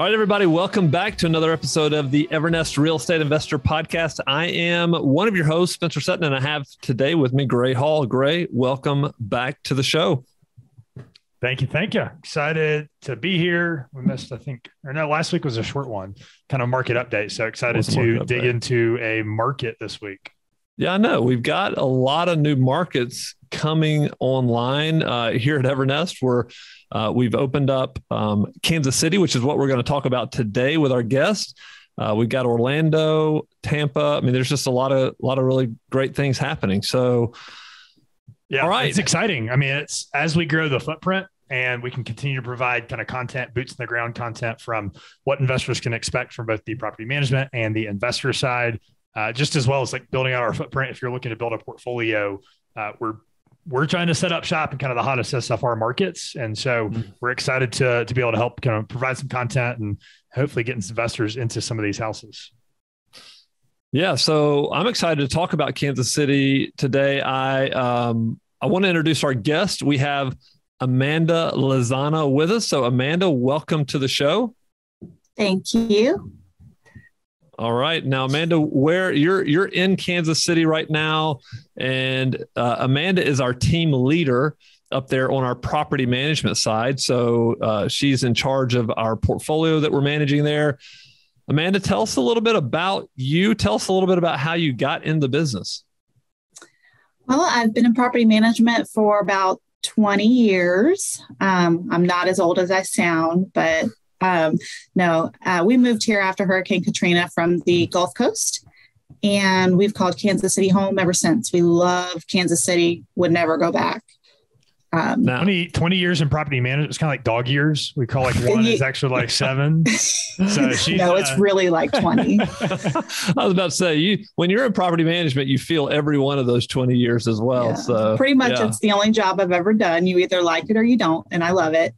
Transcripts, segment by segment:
All right, everybody, welcome back to another episode of the Evernest Real Estate Investor Podcast. I am one of your hosts, Spencer Sutton, and I have today with me Gray Hall. Gray, welcome back to the show. Thank you. Thank you. Excited to be here. We missed, I think, or no, last week was a short one, kind of market update. So excited to dig into a market this week. Yeah, I know. We've got a lot of new markets coming online uh, here at Evernest. We're uh, we've opened up um, Kansas City, which is what we're going to talk about today with our guest. Uh, we've got Orlando, Tampa. I mean, there's just a lot of a lot of really great things happening. So, yeah, all right, it's exciting. I mean, it's as we grow the footprint and we can continue to provide kind of content, boots in the ground content from what investors can expect from both the property management and the investor side, uh, just as well as like building out our footprint. If you're looking to build a portfolio, uh, we're we're trying to set up shop in kind of the hottest SFR markets. And so mm-hmm. we're excited to, to be able to help kind of provide some content and hopefully get investors into some of these houses. Yeah. So I'm excited to talk about Kansas City today. I, um, I want to introduce our guest. We have Amanda Lizana with us. So Amanda, welcome to the show. Thank you. All right, now Amanda, where you're you're in Kansas City right now, and uh, Amanda is our team leader up there on our property management side. So uh, she's in charge of our portfolio that we're managing there. Amanda, tell us a little bit about you. Tell us a little bit about how you got in the business. Well, I've been in property management for about 20 years. Um, I'm not as old as I sound, but um, no, uh, we moved here after Hurricane Katrina from the Gulf Coast, and we've called Kansas City home ever since. We love Kansas City, would never go back. Um, 20, 20 years in property management. It's kind of like dog years. We call like one is actually like seven. So she's, no, it's uh, really like 20. I was about to say you, when you're in property management, you feel every one of those 20 years as well. Yeah. So pretty much yeah. it's the only job I've ever done. You either like it or you don't. And I love it.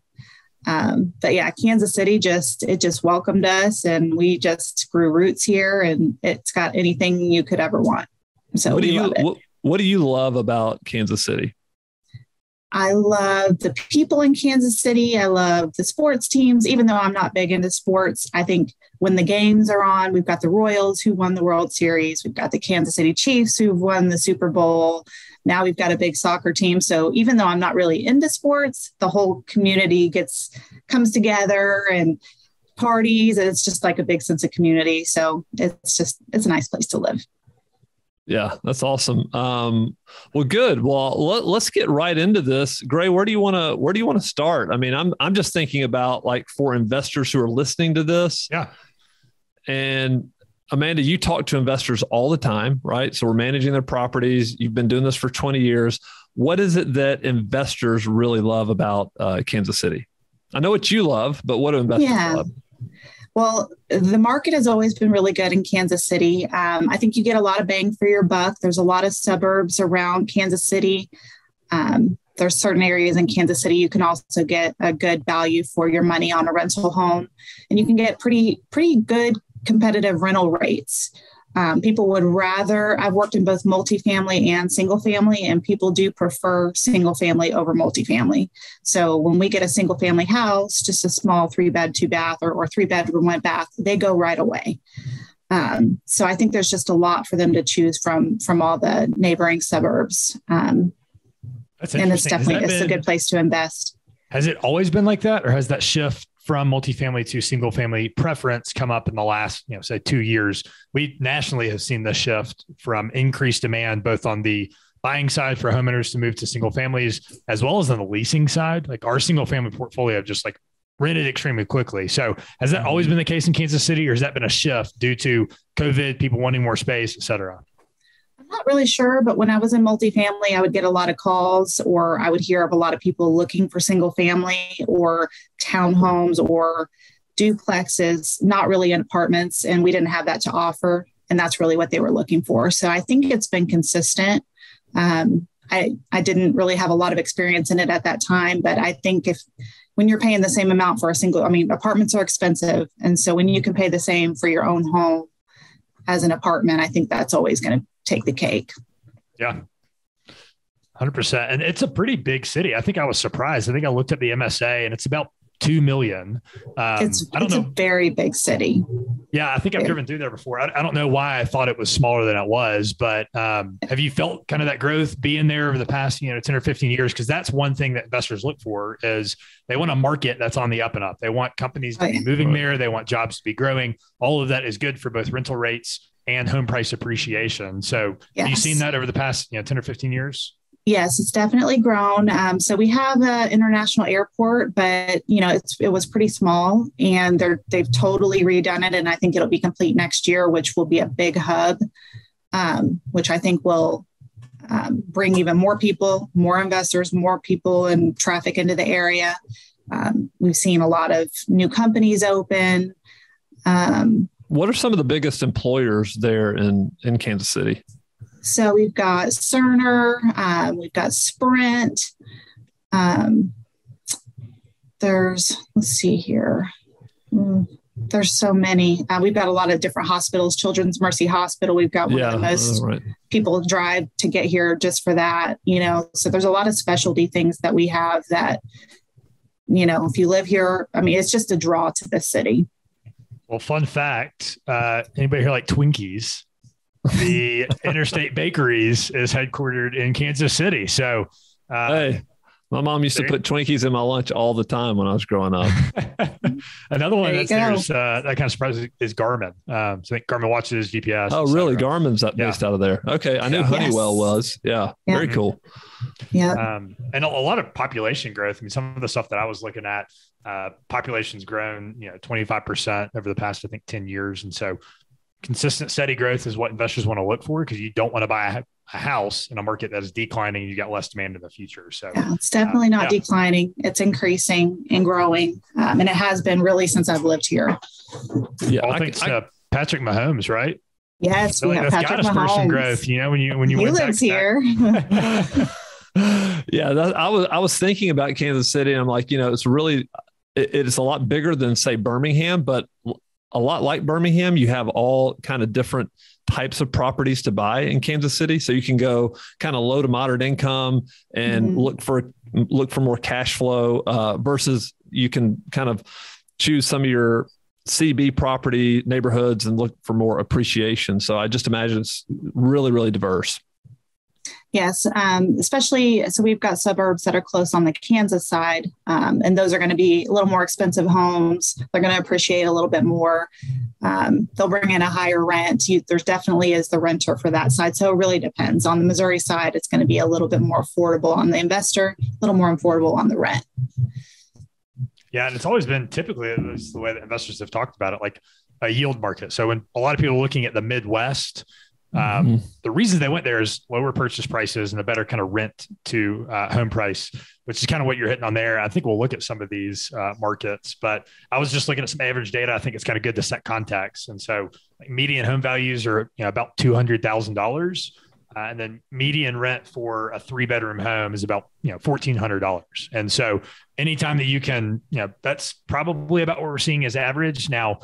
Um, but yeah, Kansas City just it just welcomed us, and we just grew roots here, and it's got anything you could ever want. So what do you what, what do you love about Kansas City? I love the people in Kansas City. I love the sports teams, even though I'm not big into sports. I think when the games are on, we've got the Royals who won the World Series, we've got the Kansas City Chiefs who've won the Super Bowl. Now we've got a big soccer team. So even though I'm not really into sports, the whole community gets comes together and parties. And it's just like a big sense of community. So it's just it's a nice place to live. Yeah, that's awesome. Um, well, good. Well, let, us get right into this. Gray, where do you want to where do you want to start? I mean, I'm I'm just thinking about like for investors who are listening to this. Yeah. And Amanda, you talk to investors all the time, right? So we're managing their properties. You've been doing this for 20 years. What is it that investors really love about uh, Kansas City? I know what you love, but what do investors yeah. love? Well, the market has always been really good in Kansas City. Um, I think you get a lot of bang for your buck. There's a lot of suburbs around Kansas City. Um, there's certain areas in Kansas City you can also get a good value for your money on a rental home, and you can get pretty pretty good competitive rental rates. Um, people would rather, I've worked in both multifamily and single family, and people do prefer single family over multifamily. So when we get a single family house, just a small three bed, two bath, or, or three bedroom, one bath, they go right away. Um, so I think there's just a lot for them to choose from from all the neighboring suburbs. Um, and it's definitely it's been, a good place to invest. Has it always been like that, or has that shift from multifamily to single family preference come up in the last, you know, say two years. We nationally have seen the shift from increased demand, both on the buying side for homeowners to move to single families, as well as on the leasing side. Like our single family portfolio just like rented extremely quickly. So has that always mm-hmm. been the case in Kansas City, or has that been a shift due to COVID, people wanting more space, et cetera? Not really sure, but when I was in multifamily, I would get a lot of calls or I would hear of a lot of people looking for single family or townhomes or duplexes, not really in apartments. And we didn't have that to offer. And that's really what they were looking for. So I think it's been consistent. Um, I, I didn't really have a lot of experience in it at that time, but I think if when you're paying the same amount for a single, I mean, apartments are expensive. And so when you can pay the same for your own home as an apartment, I think that's always going to take the cake. Yeah. 100%. And it's a pretty big city. I think I was surprised. I think I looked at the MSA and it's about two million. Um, it's it's know. a very big city. Yeah, I think I've driven through there before. I, I, don't know why I thought it was smaller than it was, but um, have you felt kind of that growth being there over the past you know ten or fifteen years? Because that's one thing that investors look for is they want a market that's on the up and up. They want companies to be moving there. They want jobs to be growing. All of that is good for both rental rates and home price appreciation. So, yes. have you seen that over the past you know ten or fifteen years? Yes, it's definitely grown. Um, so we have an international airport, but you know it's it was pretty small, and they're they've totally redone it, and I think it'll be complete next year, which will be a big hub, um, which I think will um, bring even more people, more investors, more people, and traffic into the area. Um, we've seen a lot of new companies open. Um, what are some of the biggest employers there in in Kansas City? So we've got Cerner, um, we've got Sprint. Um, there's, let's see here. Mm, there's so many. Uh, we've got a lot of different hospitals. Children's Mercy Hospital. We've got one yeah, of the most right. people drive to get here just for that. You know, so there's a lot of specialty things that we have that, you know, if you live here, I mean, it's just a draw to the city. Well, fun fact: uh, anybody here like Twinkies? the Interstate Bakeries is headquartered in Kansas City. So, uh, hey, my mom used to put Twinkies in my lunch all the time when I was growing up. Another one that's there's uh, that kind of surprises is Garmin. Um, so I think Garmin watches GPS. Oh, really? Garmin's based yeah. out of there. Okay, I knew yeah. Honeywell yes. was. Yeah, yeah, very cool. Yeah, um, and a, a, lot of population growth. I mean, some of the stuff that I was looking at, uh, population's grown, you know, twenty five percent over the past, I think, ten years, and so consistent steady growth is what investors want to look for because you don't want to buy a, a, house in a market that is declining you got less demand in the future. So yeah, it's definitely uh, not yeah. declining. It's increasing and growing um, and it has been really since i've lived here. Yeah all thanks I, to patrick mahomes right? Yes we like have Patrick Mahomes. growth you know when you when you he lives here. Yeah that, i was i was thinking about kansas city and i'm like you know it's really it, it's a lot bigger than say birmingham but a lot like Birmingham, you have all kind of different types of properties to buy in Kansas City. So you can go kind of low to moderate income and mm-hmm. look for look for more cash flow uh, versus you can kind of choose some of your CB property neighborhoods and look for more appreciation. So I just imagine it's really really diverse. Yes, um, especially so we've got suburbs that are close on the Kansas side, um, and those are going to be a little more expensive homes. They're going to appreciate a little bit more. Um, they'll bring in a higher rent. You, there's definitely is the renter for that side, so it really depends. On the Missouri side, it's going to be a little bit more affordable on the investor, a little more affordable on the rent. Yeah, and it's always been typically the way that investors have talked about it, like a yield market. So when a lot of people are looking at the Midwest um, mm-hmm. The reason they went there is lower purchase prices and a better kind of rent to uh, home price, which is kind of what you're hitting on there. I think we'll look at some of these uh, markets, but I was just looking at some average data. I think it's kind of good to set context. And so, like median home values are you know about two hundred thousand uh, dollars, and then median rent for a three bedroom home is about you know fourteen hundred dollars. And so, anytime that you can, you know, that's probably about what we're seeing as average. Now,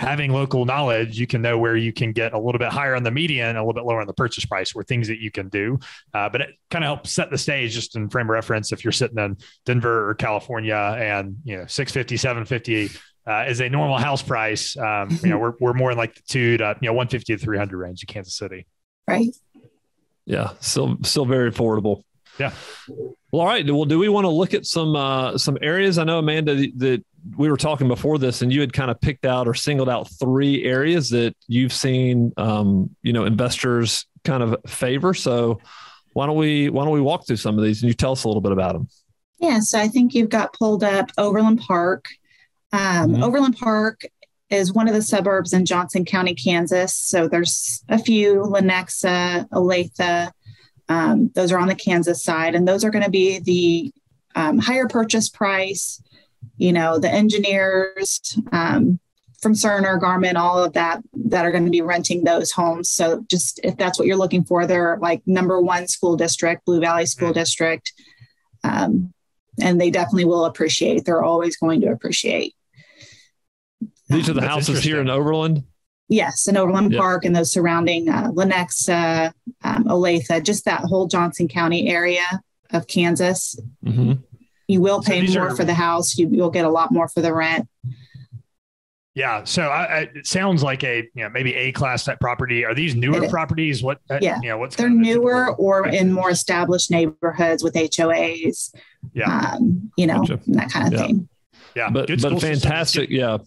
having local knowledge, you can know where you can get a little bit higher on the median, a little bit lower on the purchase price, where things that you can do. Uh, but it kind of helps set the stage just in frame of reference. If you're sitting in Denver or California and, you know, 650, 750 uh, is a normal house price, um, you know, we're, we're more in like the two to, you know, 150 to 300 range in Kansas City. Right. Yeah. Still, still very affordable. Yeah. Well, all right. Well, do we want to look at some uh, some areas? I know Amanda that we were talking before this, and you had kind of picked out or singled out three areas that you've seen, um, you know, investors kind of favor. So, why don't we why don't we walk through some of these and you tell us a little bit about them? Yeah. So I think you've got pulled up Overland Park. Um, mm-hmm. Overland Park is one of the suburbs in Johnson County, Kansas. So there's a few Lenexa, Olathe, um, those are on the Kansas side, and those are going to be the um, higher purchase price. You know, the engineers um, from Cerner, Garmin, all of that that are going to be renting those homes. So, just if that's what you're looking for, they're like number one school district, Blue Valley School mm-hmm. District, um, and they definitely will appreciate. They're always going to appreciate. These are the houses here in Overland. Yes, in Overland yep. Park and those surrounding uh, Lenexa, um, Olathe, just that whole Johnson County area of Kansas. Mm-hmm. You will pay so more are, for the house. You, you'll get a lot more for the rent. Yeah. So I, I, it sounds like a you know maybe a class type property. Are these newer properties? What? Uh, yeah. You know, what's they're newer or in more established neighborhoods with HOAs. Yeah. Um, you know gotcha. that kind of yeah. thing. Yeah. But but fantastic. Yeah.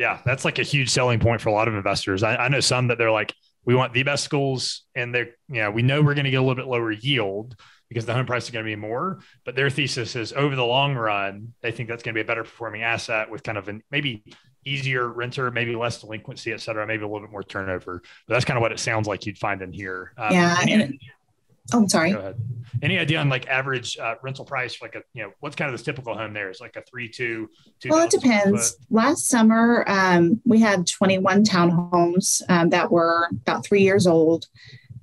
Yeah, that's like a huge selling point for a lot of investors. I, I know some that they're like, we want the best schools, and they're you know we know we're going to get a little bit lower yield because the home price is going to be more. But their thesis is over the long run, they think that's going to be a better performing asset with kind of an maybe easier renter, maybe less delinquency, et cetera, maybe a little bit more turnover. But that's kind of what it sounds like you'd find in here. Um, yeah. Any, oh, I'm sorry. Go ahead. Any idea on like average uh, rental price? Like a, you know, what's kind of the typical home there? Is like a three, two, two. Well, it depends. Last summer, um, we had 21 townhomes um, that were about three years old.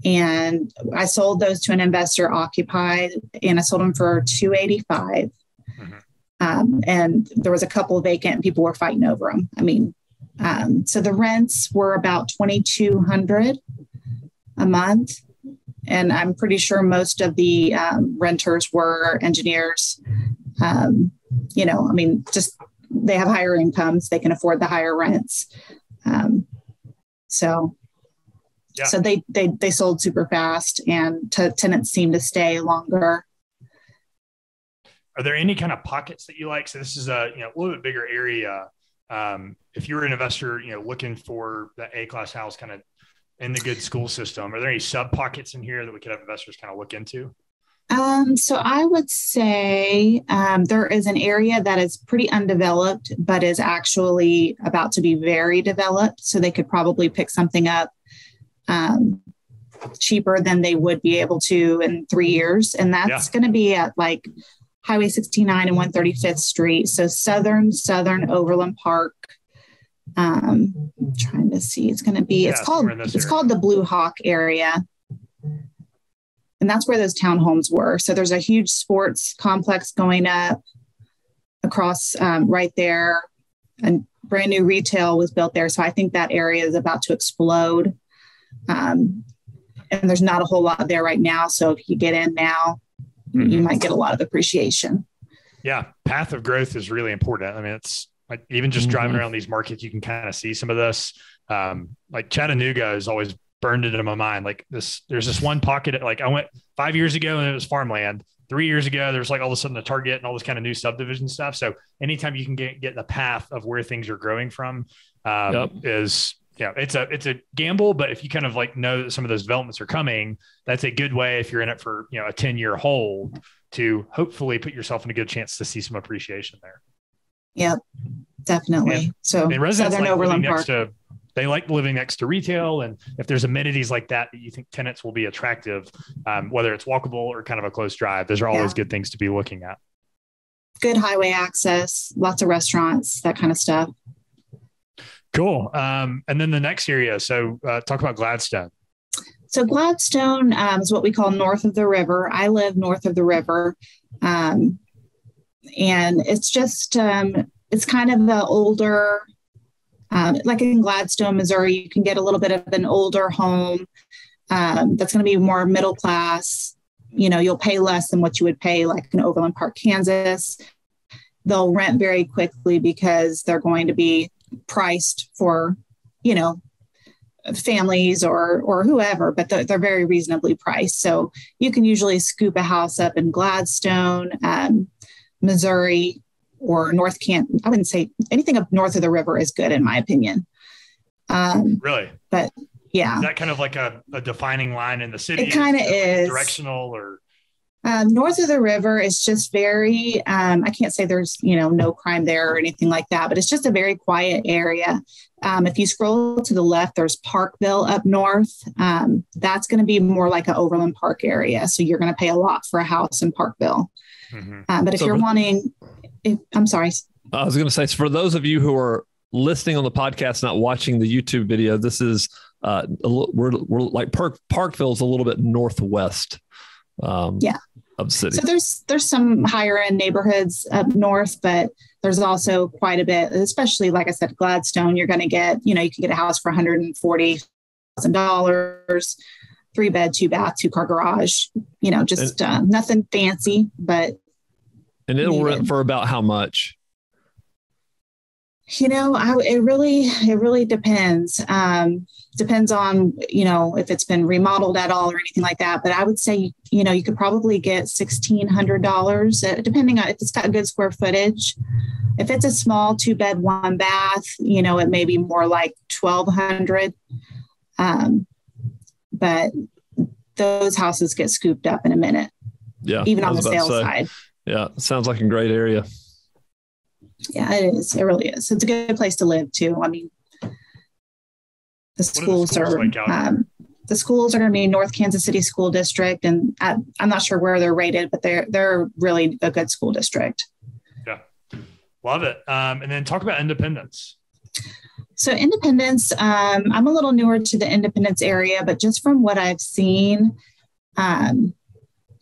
And I sold those to an investor occupied and I sold them for 285. Um, and there was a couple vacant and people were fighting over them. I mean, um, so the rents were about 2200 a month. And I'm pretty sure most of the um, renters were engineers. Um, you know, I mean, just they have higher incomes, they can afford the higher rents. Um, so yeah. So they they they sold super fast, and t- tenants seem to stay longer are there any kind of pockets that you like? So this is a you know a little bit bigger area. Um, if you're an investor, you know, looking for the A class house kind of in the good school system, are there any sub pockets in here that we could have investors kind of look into? Um, so I would say um, there is an area that is pretty undeveloped, but is actually about to be very developed. So they could probably pick something up um, cheaper than they would be able to in three years, and that's yeah. going to be at like Highway 69 and 135th Street. So southern, southern Overland Park. Um, I'm trying to see. It's going to be. Yeah, it's called. It's area. called the Blue Hawk area, and that's where those townhomes were. So there's a huge sports complex going up across um, right there, and brand new retail was built there. So I think that area is about to explode. Um, and there's not a whole lot there right now. So if you get in now, mm-hmm. you might get a lot of appreciation. Yeah, path of growth is really important. I mean, it's like even just mm-hmm. driving around these markets, you can kind of see some of this. Um, like Chattanooga is always burned into my mind. Like this, there's this one pocket. Like I went five years ago and it was farmland. Three years ago, there's like all of a sudden a Target and all this kind of new subdivision stuff. So anytime you can get get the path of where things are growing from, um, yep. is yeah, it's a it's a gamble, but if you kind of like know that some of those developments are coming, that's a good way if you're in it for you know a 10 year hold to hopefully put yourself in a good chance to see some appreciation there. Yep, definitely. And, so and residents Southern like Overland Park. To, they like living next to retail, and if there's amenities like that that you think tenants will be attractive, um, whether it's walkable or kind of a close drive, those are always yeah. good things to be looking at. Good highway access, lots of restaurants, that kind of stuff. Cool. Um, and then the next area. So uh, talk about Gladstone. So Gladstone um, is what we call north of the river. I live north of the river, um, and it's just um, it's kind of the older, um, like in Gladstone, Missouri, you can get a little bit of an older home um, that's going to be more middle class. You know, you'll pay less than what you would pay like in Overland Park, Kansas. They'll rent very quickly because they're going to be priced for, you know, families or or whoever, but they're, they're, very reasonably priced. So you can usually scoop a house up in Gladstone, um, Missouri, or North Canton. I wouldn't say anything up north of the river is good in my opinion. Um, really, but yeah, is that kind of like a, a defining line in the city. It kind of is directional or um, north of the river is just very, um, I can't say there's, you know, no crime there or anything like that, but it's just a very quiet area. Um, if you scroll to the left, there's Parkville up north. Um, that's going to be more like an Overland Park area. So you're going to pay a lot for a house in Parkville. Mm-hmm. Uh, but if so you're for, wanting, if, I'm sorry. I was going to say, for those of you who are listening on the podcast, not watching the YouTube video, this is, uh, we're, we're like Park, Parkville is a little bit northwest um, yeah of the city. So there's there's some higher end neighborhoods up north, but there's also quite a bit, especially like I said, Gladstone. You're going to get you know you can get a house for 140 thousand dollars, three bed, two bath, two car garage. You know, just uh, nothing fancy, but And it'll needed. rent for about how much? You know, I, it really it really depends. Um, depends on you know if it's been remodeled at all or anything like that. But I would say you know you could probably get sixteen hundred dollars, uh, depending on if it's got good square footage. If it's a small two bed one bath, you know it may be more like twelve hundred. Um, but those houses get scooped up in a minute. Yeah, even on the sales side. Yeah, sounds like a great area. Yeah, it is. It really is. It's a good place to live too. I mean, the schools, the schools are. Like um, the schools are going to be North Kansas City School District, and I, I'm not sure where they're rated, but they're they're really a good school district. Yeah, love it. Um, and then talk about Independence. So Independence, um, I'm a little newer to the Independence area, but just from what I've seen, um,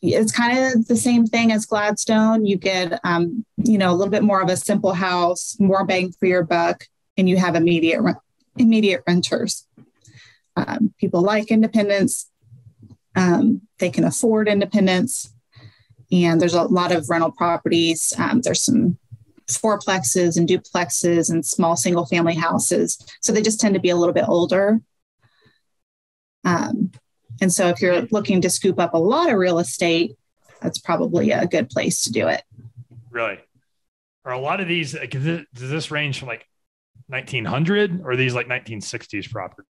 it's kind of the same thing as Gladstone. You get, um, you know, a little bit more of a simple house, more bang for your buck, and you have immediate immediate renters. Um, people like independence. Um, they can afford independence, and there's a lot of rental properties. Um, there's some fourplexes and duplexes and small single family houses, so they just tend to be a little bit older. Um, and so if you're looking to scoop up a lot of real estate, that's probably a good place to do it. Really? Are a lot of these, does this range from like 1900 or these like 1960s properties?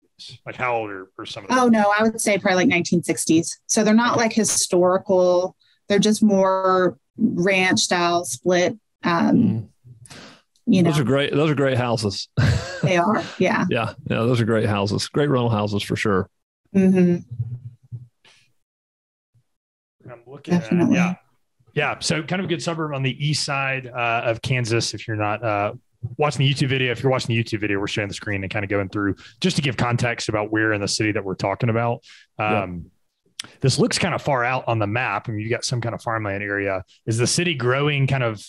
Like how old are, are some of them? Oh, no, I would say probably like 1960s. So they're not like historical, they're just more ranch style split. Um, mm. You know, those are great. Those are great houses. they are. Yeah. yeah. Yeah. Those are great houses. Great rental houses for sure. Mm-hmm. I'm looking Definitely. at yeah. Yeah. So kind of a good suburb on the east side uh, of Kansas. If you're not uh, watching the YouTube video, if you're watching the YouTube video, we're sharing the screen and kind of going through just to give context about where in the city that we're talking about. Um, This looks kind of far out on the map. I mean, you got some kind of farmland area. Is the city growing kind of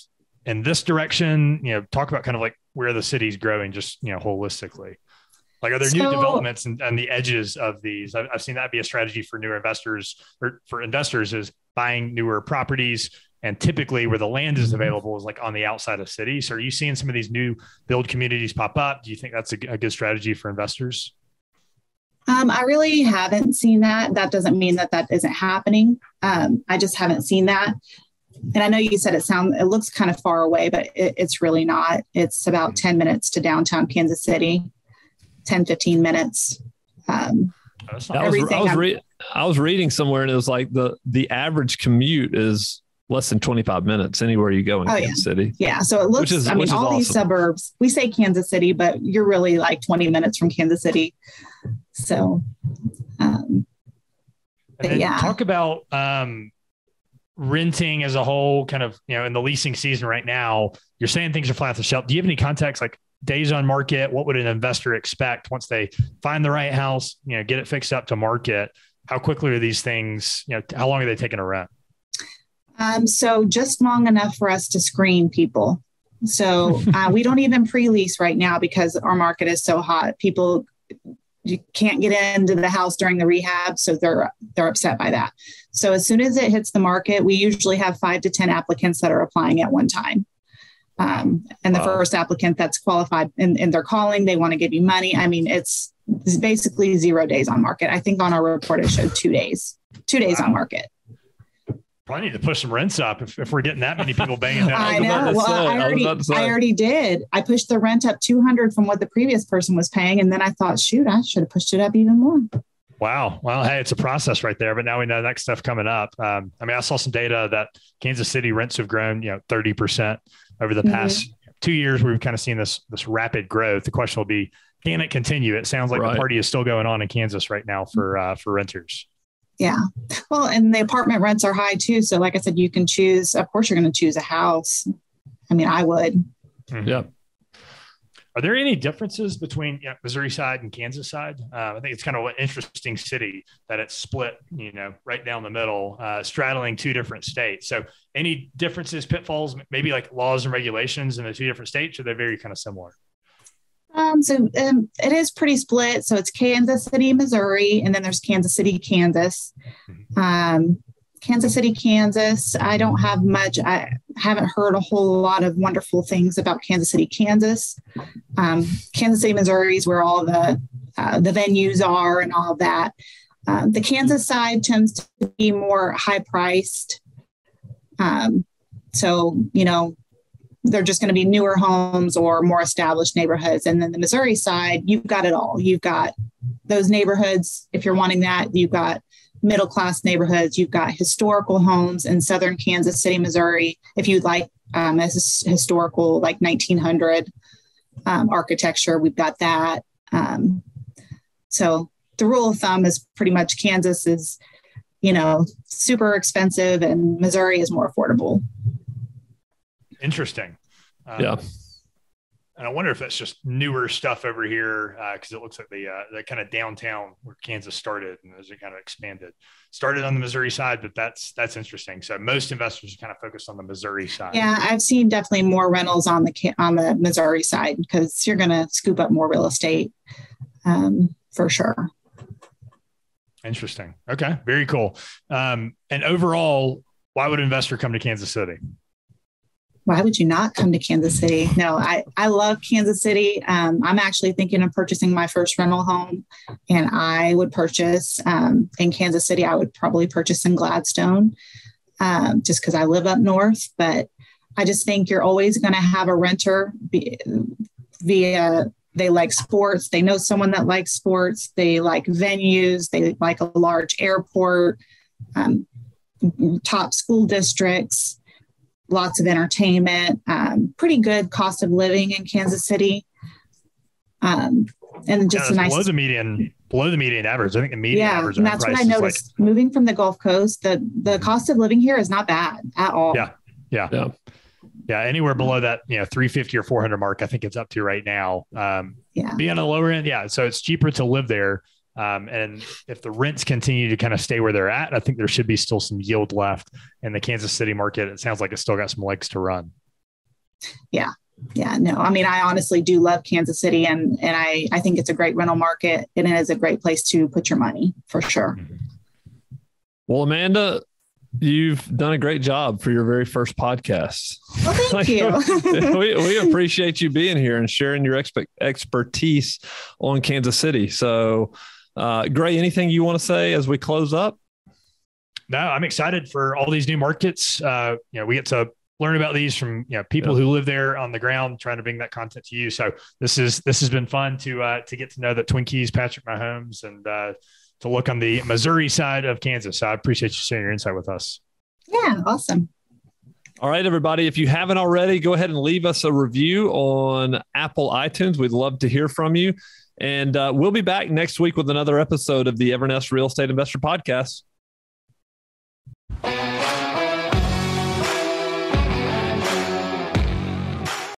in this direction? You know, talk about kind of like where the city's growing, just you know, holistically. Like, are there so, new developments and, the edges of these? I've, I've seen that be a strategy for newer investors or for investors is buying newer properties. And typically, where the land is available is like on the outside of cities. So, are you seeing some of these new build communities pop up? Do you think that's a, a good strategy for investors? Um, I really haven't seen that. That doesn't mean that that isn't happening. Um, I just haven't seen that. And I know you said it sounds it looks kind of far away, but it, it's really not. It's about ten minutes to downtown Kansas City. 10, 15 minutes. Um, I was, I was, re- I was reading somewhere and it was like the, the average commute is less than 25 minutes anywhere you go in oh, Kansas yeah. City. Yeah. So it looks, is, I mean, all awesome. these suburbs, we say Kansas City, but you're really like 20 minutes from Kansas City. So, um, yeah. Talk about, um, renting as a whole kind of, you know, in the leasing season right now, you're saying things are flat the shelf. Do you have any context like days on market? What would an investor expect once they find the right house you know get it fixed up to market? How quickly are these things you know how long are they taking to rent? Um, so just long enough for us to screen people. So uh, we don't even pre-lease right now because our market is so hot. People you can't get into the house during the rehab so they're they're upset by that so as soon as it hits the market we usually have five to ten applicants that are applying at one time um, and the wow. first applicant that's qualified and, and they're calling, they want to give you money. I mean, it's, it's basically zero days on market. I think on our report it showed two days, two days wow. on market. Probably need to push some rents up if, if we're getting that many people banging down. I know. Well, I already, I, I already did. I pushed the rent up 200 from what the previous person was paying. And then I thought, shoot, I should have pushed it up even more. Wow. Well, hey, it's a process right there. But now we know next stuff coming up. Um, I mean, I saw some data that Kansas City rents have grown, you know, 30% over the mm-hmm. past two years. We've kind of seen this this rapid growth. The question will be, can it continue? It sounds like right. the party is still going on in Kansas right now for uh, for renters. Yeah. Well, and the apartment rents are high too. So, like I said, you can choose. Of course, you're going to choose a house. I mean, I would. Mm-hmm. Yeah. Are there any differences between you know, Missouri side and Kansas side? Uh, I think it's kind of an interesting city that it's split, you know, right down the middle, uh, straddling two different states. So, any differences, pitfalls, maybe like laws and regulations in the two different states, or they're very kind of similar? Um, so um, it is pretty split. So it's Kansas City, Missouri, and then there's Kansas City, Kansas. Mm-hmm. Um, Kansas City, Kansas. I don't have much. I haven't heard a whole lot of wonderful things about Kansas City, Kansas. Um, Kansas City, Missouri is where all the uh, the venues are and all of that. Um, the Kansas side tends to be more high priced. Um, so, you know, they're just going to be newer homes or more established neighborhoods. And then the Missouri side, you've got it all. You've got those neighborhoods. If you're wanting that, you've got middle class neighborhoods. You've got historical homes in southern Kansas City, Missouri. If you'd like um, a historical, like 1900 um, architecture, we've got that. Um, so the rule of thumb is pretty much Kansas is, you know, super expensive and Missouri is more affordable. Interesting. Um, yeah. And I wonder if that's just newer stuff over here because uh, it looks like the uh, the kind of downtown where Kansas started and as it kind of expanded, started on the Missouri side, but that's that's interesting. So most investors are kind of focused on the Missouri side. Yeah, I've seen definitely more rentals on the on the Missouri side because you're going to scoop up more real estate um, for sure. Interesting. Okay, very cool. Um, and overall, why would an investor come to Kansas City? Why would you not come to Kansas City? No, I, I love Kansas City. Um, I'm actually thinking of purchasing my first rental home, and I would purchase um, in Kansas City. I would probably purchase in Gladstone um, just because I live up north. But I just think you're always going to have a renter be, via they like sports, they know someone that likes sports, they like venues, they like a large airport, um, top school districts lots of entertainment, um, pretty good cost of living in Kansas City. Um, and just yeah, a nice below the median below the median average. I think the median yeah, average. and that's what I noticed. Like, Moving from the Gulf Coast, the the cost of living here is not bad at all. Yeah, yeah, yeah. Yeah, anywhere below that, you know, 350 or 400 mark, I think it's up to right now. Um, yeah. Being on the lower end, yeah. So it's cheaper to live there. Um, and if the rents continue to kind of stay where they're at, I think there should be still some yield left in the Kansas City market. It sounds like it's still got some legs to run. Yeah. Yeah, no. I mean, I honestly do love Kansas City and and I I think it's a great rental market and it is a great place to put your money for sure. Mm-hmm. Well, Amanda, you've done a great job for your very first podcast. Well, thank you. we, we appreciate you being here and sharing your expe- expertise on Kansas City. So, uh, Gray, anything you want to say as we close up? No, I'm excited for all these new markets. Uh, you know, we get to learn about these from you know people yeah. who live there on the ground, trying to bring that content to you. So this is this has been fun to uh, to get to know the Twinkies, Patrick Mahomes, and uh, to look on the Missouri side of Kansas. So I appreciate you sharing your insight with us. Yeah, awesome. All right, everybody. If you haven't already, go ahead and leave us a review on Apple iTunes. We'd love to hear from you. And uh, we'll be back next week with another episode of the Evernest Real Estate Investor Podcast.